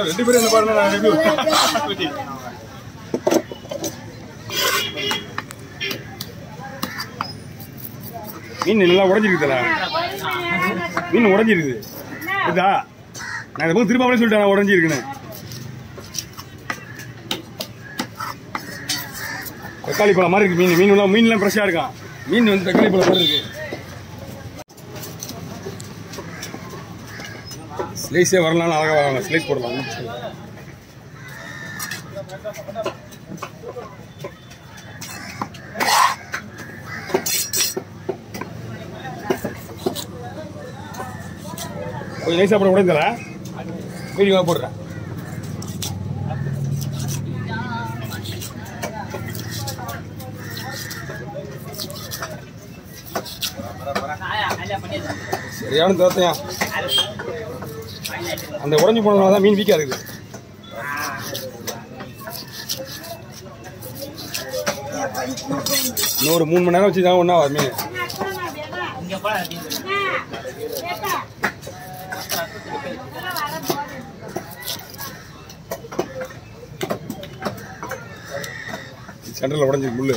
ரெண்டு பேரும் என்ன பாருங்க நான். மீன் நல்லா உடஞ்சிருக்குதுல மீன் உடஞ்சிருக்குது. இதா நான் இந்த பக்கம் திருப்பாமலே சொல்லிட்டேன் உடஞ்சிருக்குன்னு. தக்காளி பழம் மாதிரி இருக்கு மீன். மீன் மீன்லாம் ஃப்ரெஷ்ஷாக இருக்கான் மீன் வந்து தக்காளி பழம் மாதிரி இருக்கு. ஸ்லைஸே வரலாம் அழகாக வராங்க. ஸ்லைஸ் போடலாம். கொஞ்சம் நைஸாக போட உடைந்தல வீடியோவாக போடுறேன். சரியான தோத்தையா அந்த உடஞ்சி போனதுனால தான் மீன் வீக்காக இருக்குது. இன்னும் ஒரு மூணு மணி நேரம் வச்சு தான் ஒன்றா மீன். சென்டரில் உடஞ்சி முள்ளு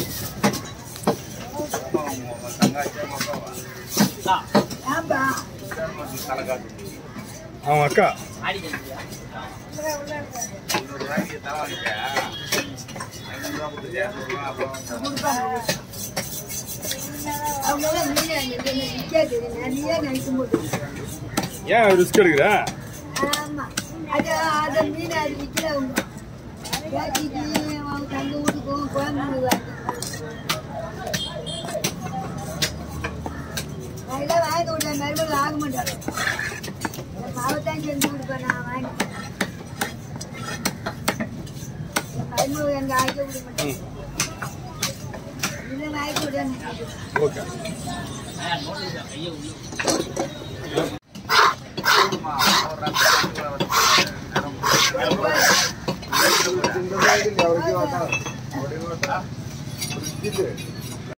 அவன் அக்கா. ஏன் ரிஸ்க் வீட்டுக்கும் கோயம்புத்தூர் அதெல்லாம் வாங்கி விட்டேன் மறுபடியும் ஆக மாட்டாரு மாவத்தான் செஞ்சு கொடுப்பேன் நான் வாங்கி மருமக எனக்கு ஆக்க விட மாட்டேன் ம் இதை வாங்கி விடணும் ஓகே ஆ